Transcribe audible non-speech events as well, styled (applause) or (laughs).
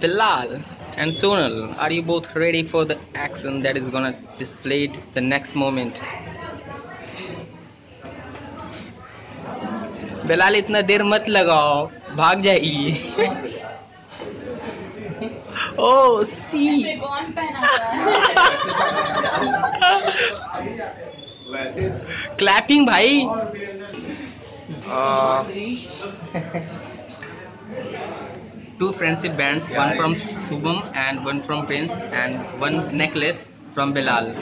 Bilal and Sonal, are you both ready for the action that is gonna display the next moment? Bilal इतना देर मत लगाओ भाग जाएगी ओ सी कौन पहना हुआ है क्लैपिंग भाई (laughs) (laughs) (laughs) two friendship bands one from Subham and one from Prince and one necklace from Bilal